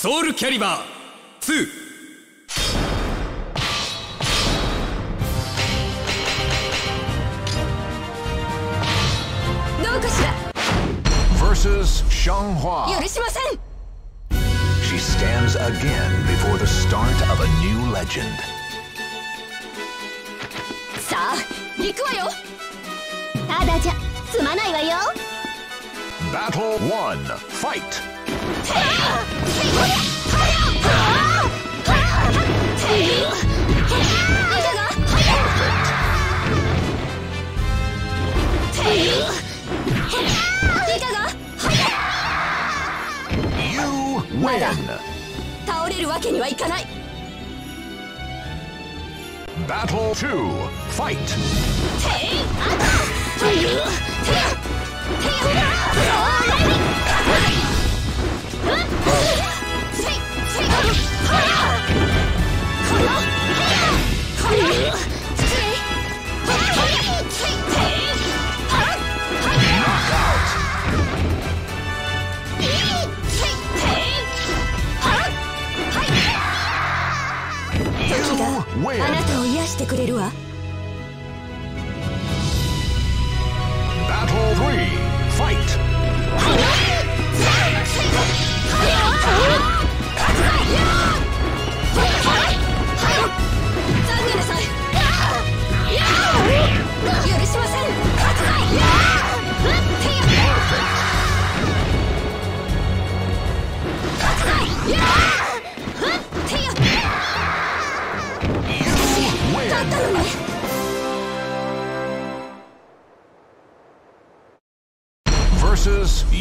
ソウルキャリバーどうかしら？さあ行くわよ。ただじゃすまないわよ。倒れるわけにはいかない Battle 2. Fight! 時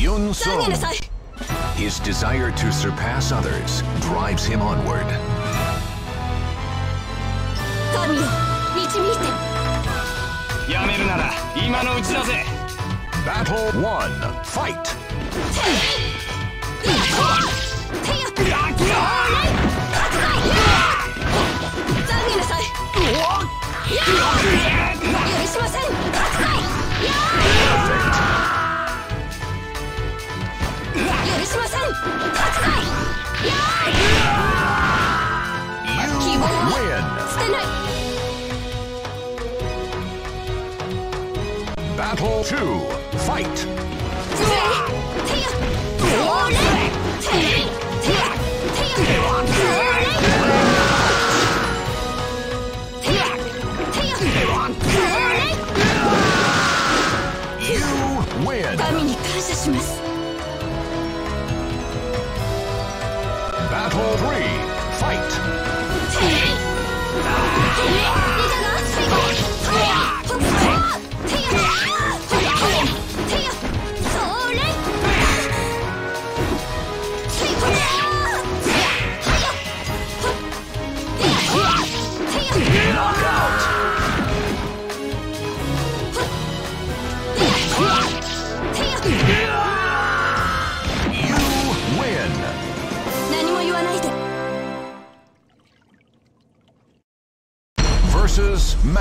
Yun His desire to surpass others drives him onward. Battle 1. Fight! バトル3ファイト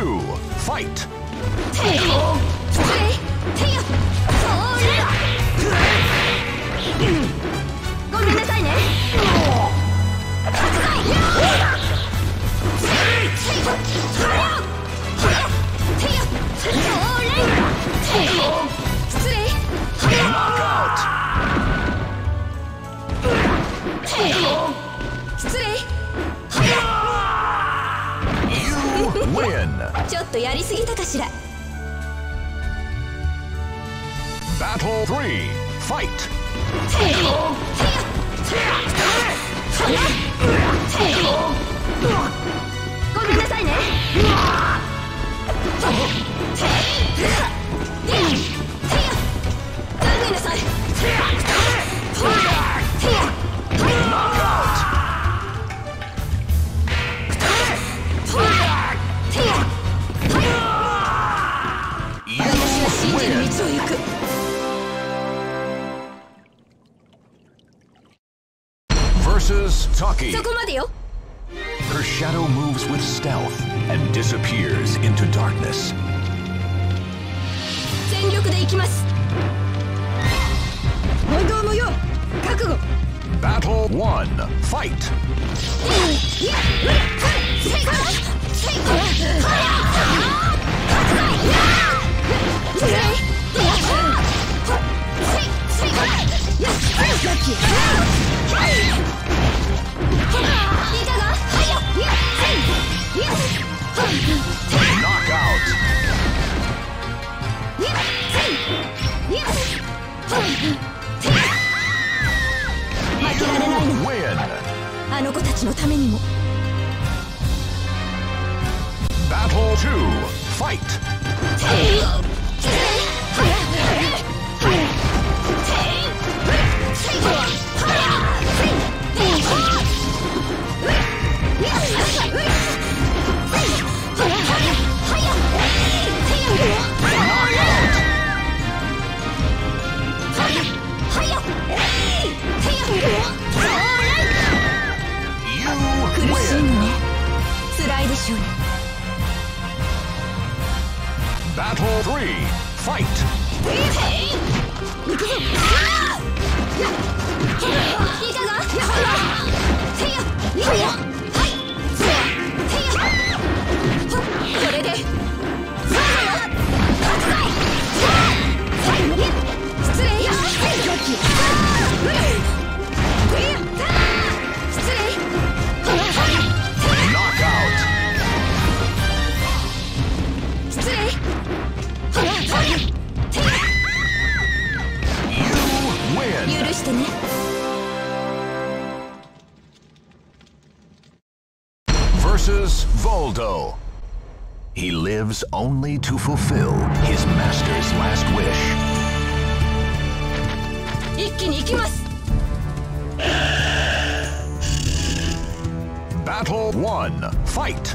Battle 2. Fight! ご全力でいきます。問答無用覚悟。Battle 1 Fight! のためにも。しょう Battle 3 Fight! 行け He lives only to fulfill his master's last wish. Battle 1. Fight!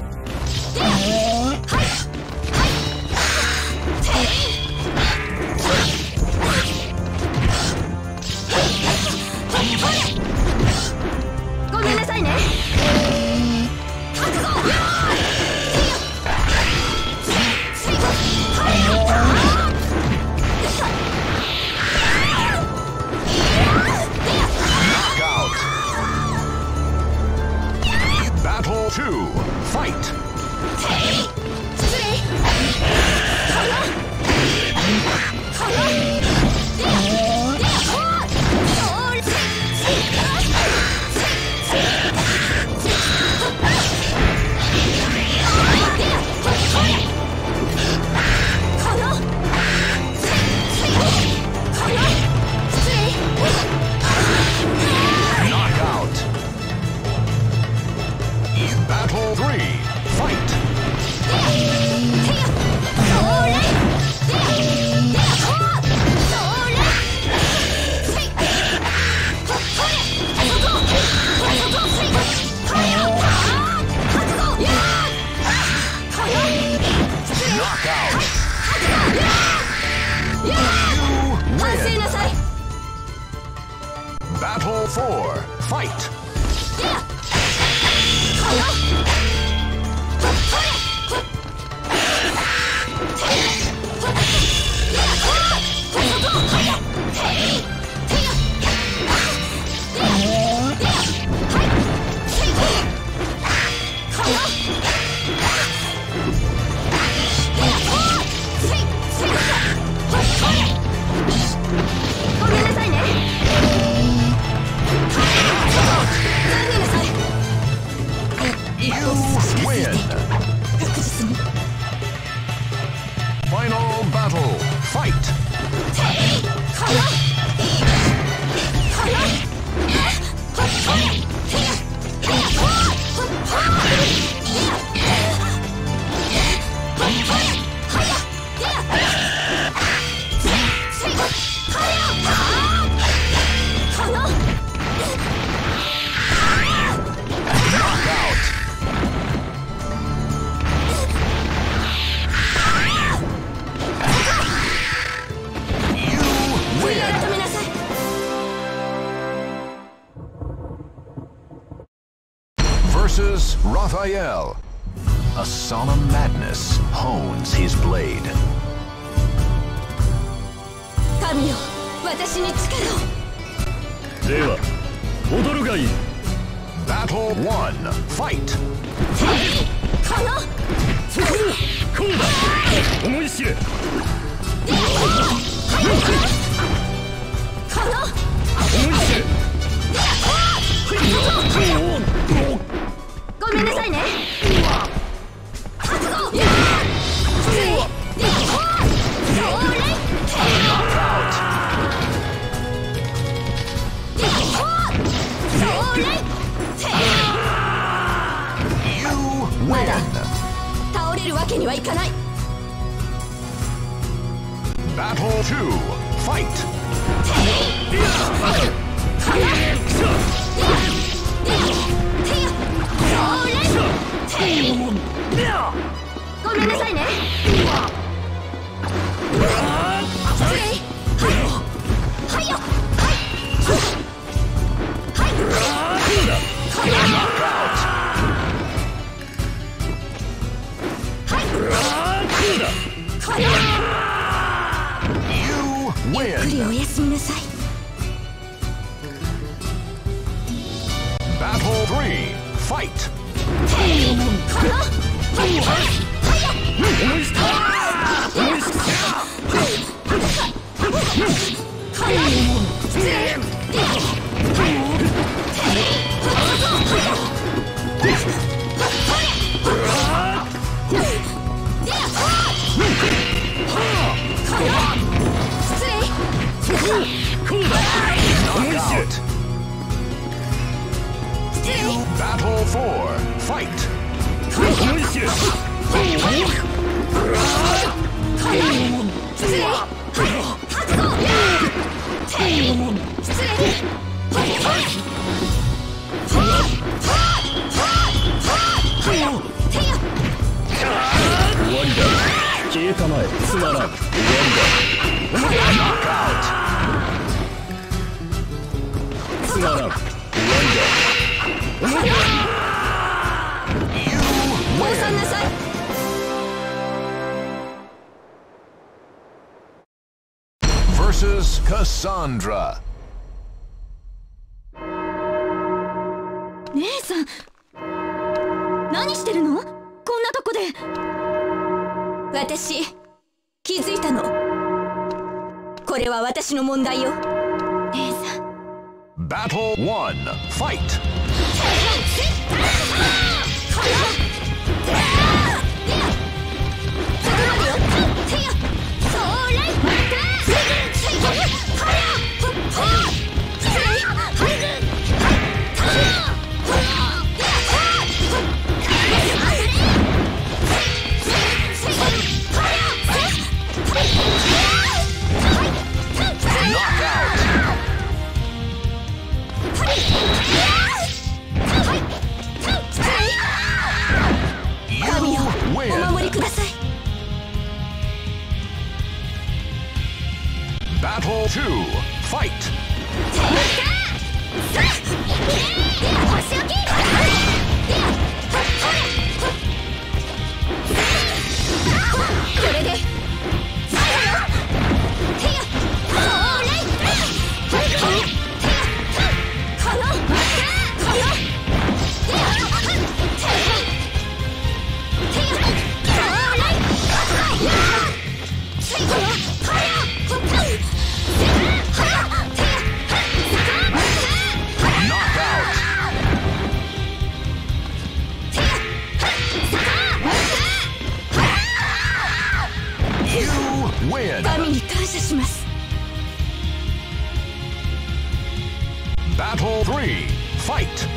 1. Fight. かなこうだ思い知れかな思い知れごめんなさいね You win. 倒れるわけにはいかない Battle 2. Fight. ごめんなさいね You ゆっくり win. おやすみなさい Battle 3. Fight. Battle 4. Fight. 思い知れ終わりだ消えたまえつまらん終わりだ Knockout. つまら終わりだ You 降参 win. なさい姉さん何してるの？こんなとこで。私気づいたの。これは私の問題よ。Battle 1. Fight. Fight.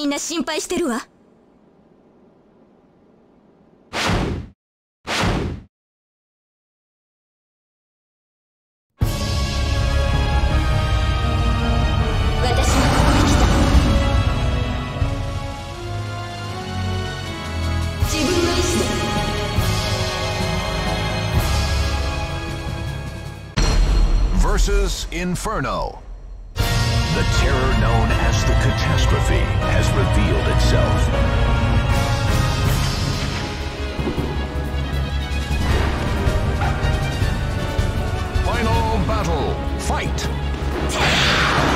みんな心配してるわ。私はここへ来 The terror known as the catastrophe has revealed itself. Final battle. Fight. Fight.